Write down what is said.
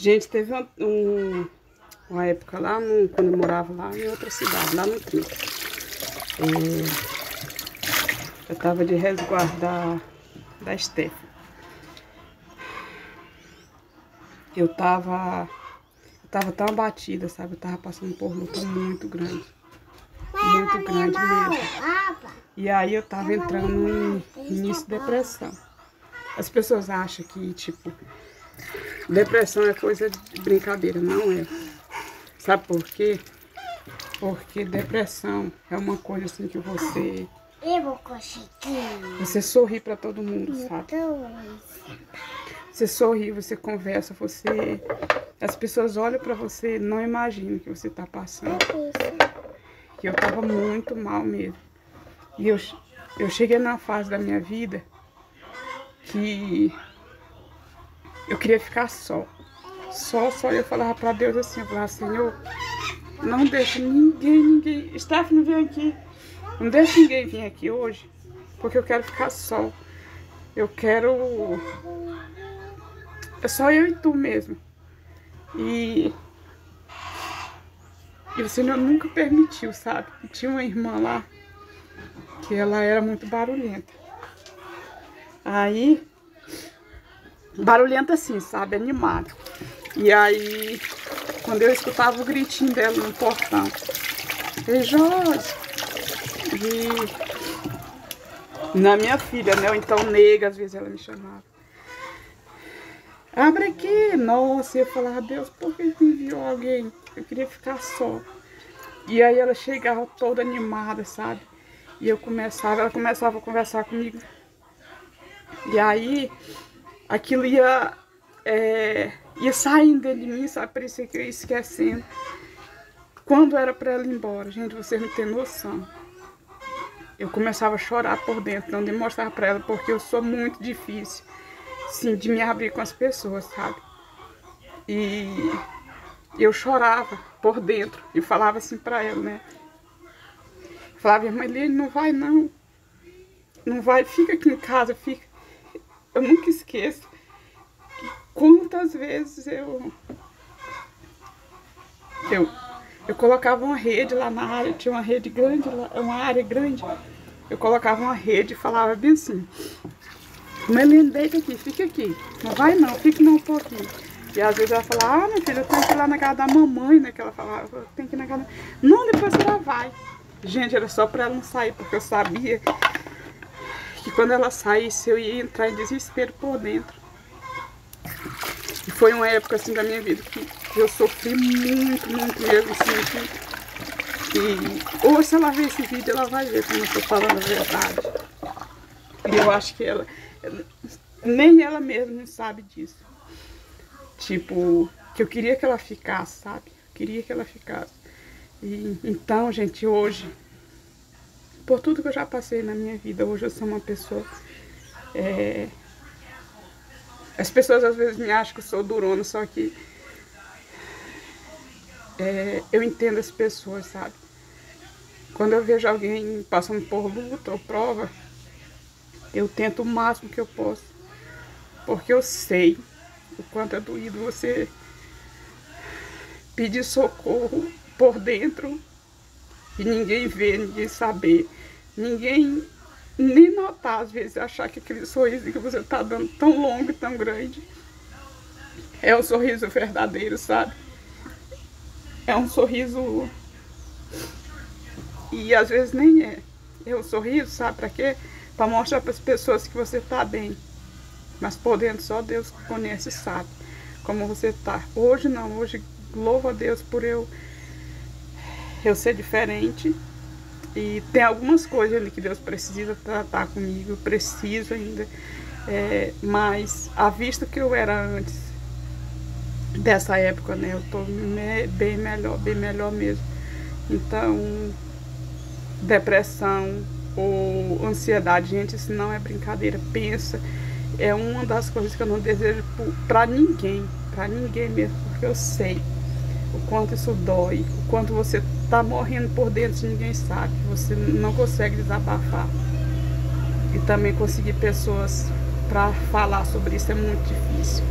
Gente, teve um, um, uma época lá, no, quando eu morava lá em outra cidade, lá no Trinco. É, eu tava de resguardo da, da Stephanie. Eu tava, eu tava tão abatida, sabe? Eu tava passando por luta muito grande. Muito grande mesmo. E aí eu tava entrando em início de depressão. As pessoas acham que, tipo, Depressão é coisa de brincadeira, não é. Sabe por quê? Porque depressão é uma coisa assim que você. Eu vou. Você sorri para todo mundo, sabe? Você sorri, você conversa, você. As pessoas olham para você não imaginam que você tá passando. Que eu tava muito mal mesmo. E eu, eu cheguei na fase da minha vida que eu queria ficar só. Só, só. Eu falava para Deus assim, eu falava, Senhor, não deixa ninguém, ninguém. Stephanie, vem aqui. Não deixa ninguém vir aqui hoje, porque eu quero ficar só. Eu quero. É só eu e tu mesmo. E. E o Senhor nunca permitiu, sabe? Tinha uma irmã lá que ela era muito barulhenta. Aí barulhento assim, sabe? Animado. E aí, quando eu escutava o gritinho dela no portão, ei Jorge, e na minha filha, né? Ou então nega, às vezes ela me chamava. Abre aqui, nossa, eu falava, Deus, por que me enviou alguém? Eu queria ficar só. E aí ela chegava toda animada, sabe? E eu começava, ela começava a conversar comigo. E aí aquilo ia, é, ia saindo dentro de mim, sabe? Parecia que eu ia esquecendo. Quando era para ela ir embora, gente, vocês não têm noção. Eu começava a chorar por dentro, não demonstrar para ela, porque eu sou muito difícil, sim, de me abrir com as pessoas, sabe? E eu chorava por dentro e falava assim para ela, né? Falava, irmã Eliane, não vai não. Não vai, fica aqui em casa, fica eu nunca esqueço quantas vezes eu, eu, eu colocava uma rede lá na área, tinha uma rede grande, uma área grande, eu colocava uma rede e falava bem assim, Melina, deita aqui, fica aqui, não vai não, fica não um pouquinho. E às vezes ela falava, ah, minha filha, eu tenho que ir lá na casa da mamãe, né? Que ela falava, eu tenho que ir na casa da... Não, depois ela vai. Gente, era só pra ela não sair, porque eu sabia que quando ela saísse eu ia entrar em desespero por dentro. E foi uma época assim da minha vida que eu sofri muito, muito mesmo, assim, e hoje se ela ver esse vídeo, ela vai ver como eu estou falando a verdade. E eu acho que ela, nem ela mesma sabe disso. Tipo, que eu queria que ela ficasse, sabe? Eu queria que ela ficasse. E, então, gente, hoje por tudo que eu já passei na minha vida. Hoje eu sou uma pessoa. É... As pessoas às vezes me acham que eu sou durona, só que é... eu entendo as pessoas, sabe? Quando eu vejo alguém passando por luta ou prova, eu tento o máximo que eu posso. Porque eu sei o quanto é doído você pedir socorro por dentro e ninguém vê, ninguém saber ninguém nem notar, às vezes, achar que aquele sorriso que você está dando tão longo e tão grande é o sorriso verdadeiro, sabe? É um sorriso. E às vezes nem é. É um sorriso, sabe para quê? Para mostrar para as pessoas que você está bem. Mas por dentro só Deus conhece e sabe como você está. Hoje não, hoje louvo a Deus por eu, eu ser diferente e tem algumas coisas ali que Deus precisa tratar comigo, eu preciso ainda. É, mas a vista que eu era antes dessa época, né? Eu tô me, bem melhor, bem melhor mesmo. Então, depressão ou ansiedade, gente, isso não é brincadeira. Pensa, é uma das coisas que eu não desejo para ninguém, para ninguém mesmo, porque eu sei o quanto isso dói, o quanto você tá morrendo por dentro e ninguém sabe, você não consegue desabafar. E também conseguir pessoas para falar sobre isso é muito difícil.